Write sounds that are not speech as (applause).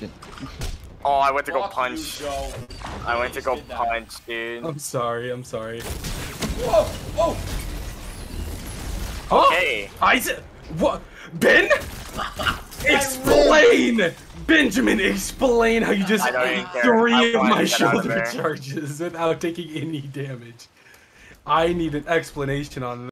shit. Oh, I went to go punch. You, I went to go punch, that. punch, dude. I'm sorry. I'm sorry. Whoa! Oh! Oh, Hey. Isaac. What? Ben? (laughs) Explain, Benjamin. Explain how you just ate three of my shoulder charges without taking any damage. I need an explanation on